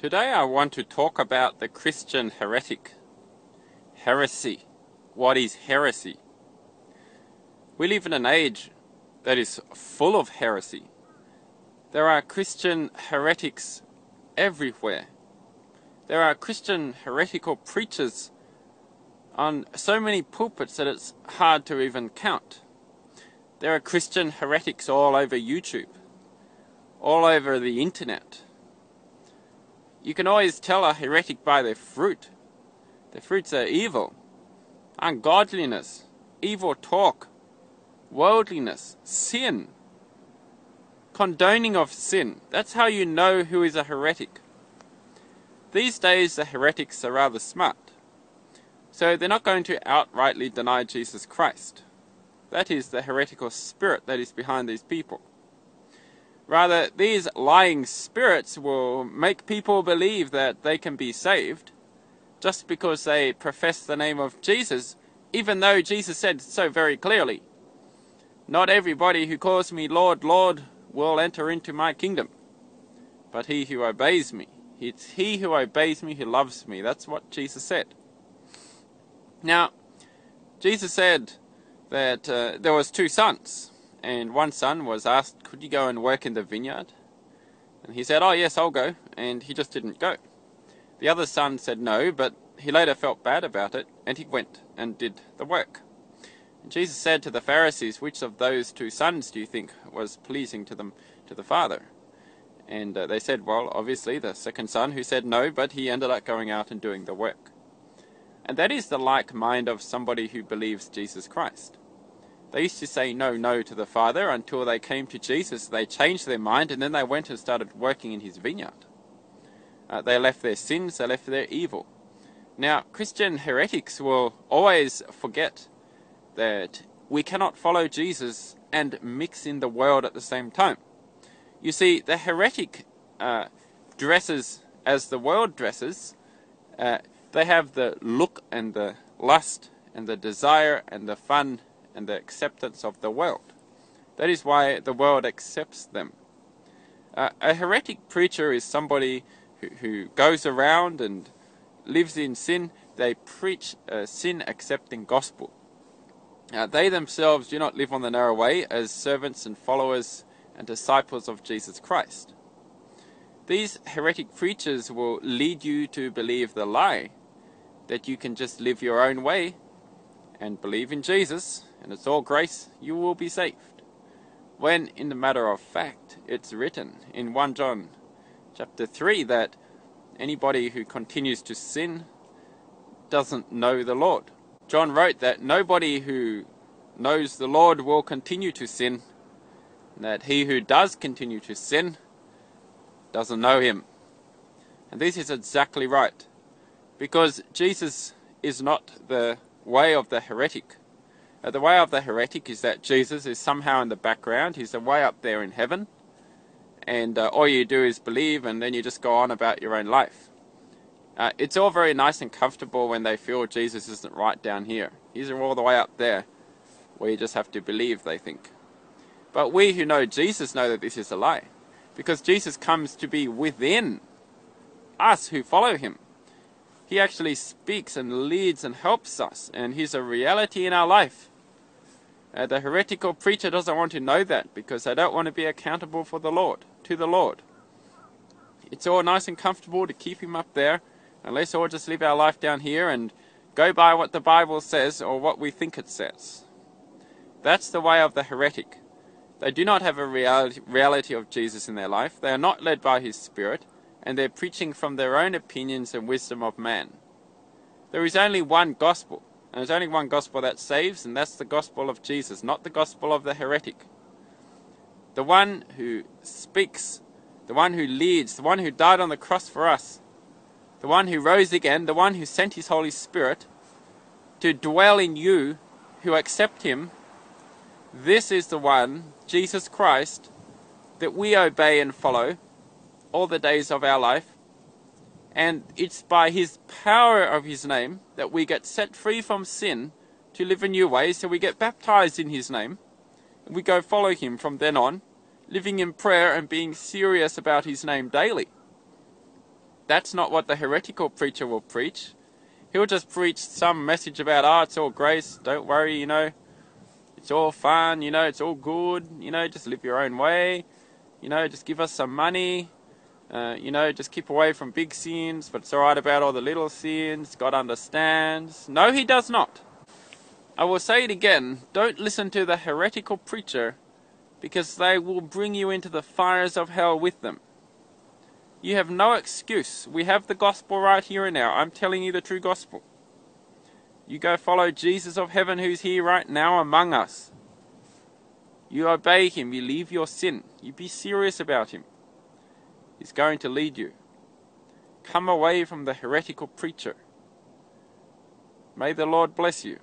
Today I want to talk about the Christian heretic. Heresy. What is heresy? We live in an age that is full of heresy. There are Christian heretics everywhere. There are Christian heretical preachers on so many pulpits that it's hard to even count. There are Christian heretics all over YouTube, all over the internet. You can always tell a heretic by their fruit. Their fruits are evil, ungodliness, evil talk, worldliness, sin, condoning of sin. That's how you know who is a heretic. These days, the heretics are rather smart. So they're not going to outrightly deny Jesus Christ. That is the heretical spirit that is behind these people. Rather, these lying spirits will make people believe that they can be saved just because they profess the name of Jesus, even though Jesus said so very clearly, Not everybody who calls me Lord, Lord will enter into my kingdom, but he who obeys me. It's he who obeys me who loves me. That's what Jesus said. Now, Jesus said that uh, there was two sons, and one son was asked, "Could you go and work in the vineyard?" And he said, "Oh yes, I'll go," and he just didn't go. The other son said no, but he later felt bad about it, and he went and did the work. And Jesus said to the Pharisees, "Which of those two sons do you think was pleasing to them to the Father?" And uh, they said, "Well, obviously the second son who said no, but he ended up going out and doing the work." And that is the like mind of somebody who believes Jesus Christ. They used to say no, no to the Father until they came to Jesus. They changed their mind and then they went and started working in his vineyard. Uh, they left their sins, they left their evil. Now, Christian heretics will always forget that we cannot follow Jesus and mix in the world at the same time. You see, the heretic uh, dresses as the world dresses. Uh, they have the look and the lust and the desire and the fun and the acceptance of the world. That is why the world accepts them. Uh, a heretic preacher is somebody who, who goes around and lives in sin. They preach a sin accepting gospel. Uh, they themselves do not live on the narrow way as servants and followers and disciples of Jesus Christ. These heretic preachers will lead you to believe the lie that you can just live your own way and believe in Jesus, and it's all grace, you will be saved. When, in the matter of fact, it's written in 1 John chapter 3 that anybody who continues to sin doesn't know the Lord. John wrote that nobody who knows the Lord will continue to sin, and that he who does continue to sin doesn't know him. And this is exactly right. Because Jesus is not the way of the heretic. Uh, the way of the heretic is that Jesus is somehow in the background, he's way up there in heaven, and uh, all you do is believe and then you just go on about your own life. Uh, it's all very nice and comfortable when they feel Jesus isn't right down here. He's all the way up there, where you just have to believe, they think. But we who know Jesus know that this is a lie, because Jesus comes to be within us who follow him. He actually speaks and leads and helps us, and He's a reality in our life. Uh, the heretical preacher doesn't want to know that because they don't want to be accountable for the Lord, to the Lord. It's all nice and comfortable to keep Him up there, and let's all just live our life down here and go by what the Bible says or what we think it says. That's the way of the heretic. They do not have a reality, reality of Jesus in their life. They are not led by His Spirit and they're preaching from their own opinions and wisdom of man. There is only one gospel, and there's only one gospel that saves, and that's the gospel of Jesus, not the gospel of the heretic. The one who speaks, the one who leads, the one who died on the cross for us, the one who rose again, the one who sent his Holy Spirit to dwell in you who accept him. This is the one, Jesus Christ, that we obey and follow all the days of our life. And it's by His power of His name that we get set free from sin to live a new way. So we get baptized in His name. And we go follow Him from then on, living in prayer and being serious about His name daily. that's not what the heretical preacher will preach. He'll just preach some message about, oh, it's all grace, don't worry, you know, it's all fun, you know, it's all good, you know, just live your own way, you know, just give us some money, uh, you know, just keep away from big sins, but it's alright about all the little sins, God understands. No, He does not. I will say it again don't listen to the heretical preacher because they will bring you into the fires of hell with them. You have no excuse. We have the gospel right here and now. I'm telling you the true gospel. You go follow Jesus of heaven who's here right now among us. You obey him. You leave your sin. You be serious about him. He's going to lead you. Come away from the heretical preacher. May the Lord bless you.